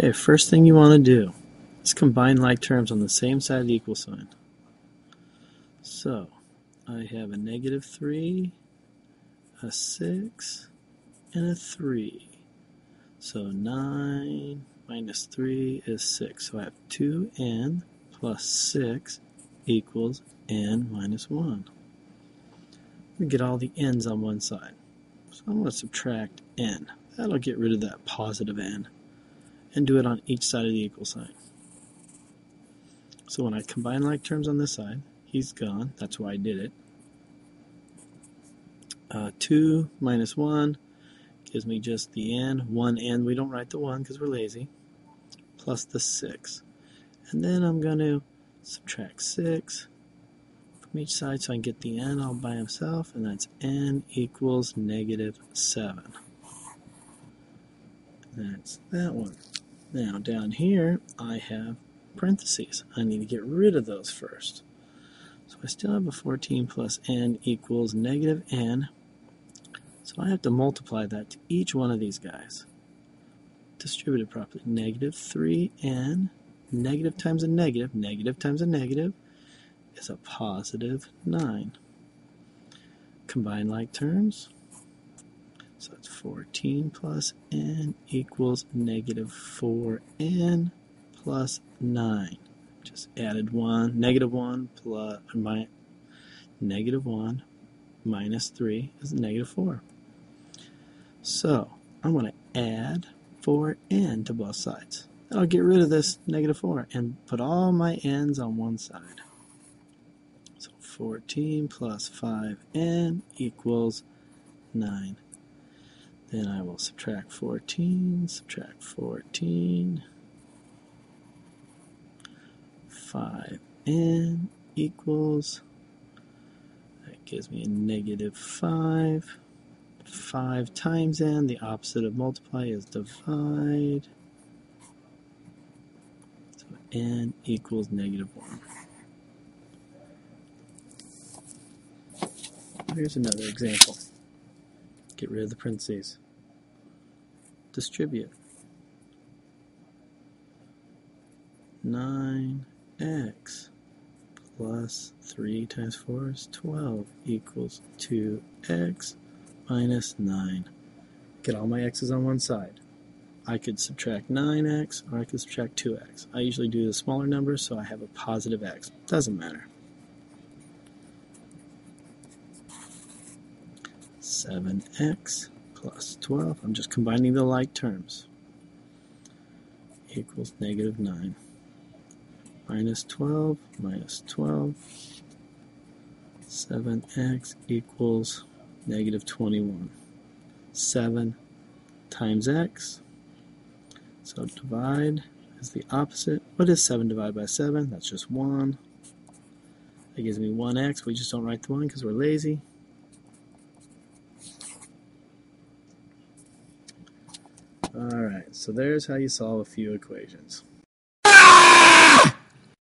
Okay, first thing you want to do is combine like terms on the same side of the equal sign. So, I have a negative 3, a 6, and a 3. So 9 minus 3 is 6. So I have 2n plus 6 equals n minus 1. We get all the n's on one side. So I'm going to subtract n. That'll get rid of that positive n and do it on each side of the equal sign. So when I combine like terms on this side, he's gone. That's why I did it. Uh, 2 minus 1 gives me just the n. 1 n, we don't write the 1 because we're lazy, plus the 6. And then I'm going to subtract 6 from each side so I can get the n all by himself, and that's n equals negative 7. That's that one. Now down here I have parentheses. I need to get rid of those first. So I still have a 14 plus n equals negative n. So I have to multiply that to each one of these guys. Distributed properly. Negative 3n, negative times a negative, negative times a negative is a positive 9. Combine like terms. So it's 14 plus n equals negative 4n plus 9. Just added 1, negative 1 plus, my, negative 1 minus 3 is negative 4. So I'm going to add 4n to both sides. I'll get rid of this negative 4 and put all my n's on one side. So 14 plus 5n equals 9. Then I will subtract 14, subtract 14. 5n equals, that gives me a negative 5. 5 times n, the opposite of multiply is divide. So n equals negative 1. Here's another example. Get rid of the parentheses. Distribute. 9x plus 3 times 4 is 12 equals 2x minus 9. Get all my x's on one side. I could subtract 9x or I could subtract 2x. I usually do the smaller number so I have a positive x. Doesn't matter. 7x plus 12, I'm just combining the like terms, equals negative 9. Minus 12 minus 12, 7x equals negative 21. 7 times x, so divide is the opposite. What is 7 divided by 7? That's just 1. That gives me 1x. We just don't write the 1 because we're lazy. Alright, so there's how you solve a few equations.